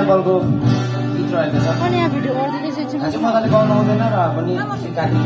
नेपालको गीत रहेको छ। मजाले गाउनु आउँदैन र पनि सिकाएको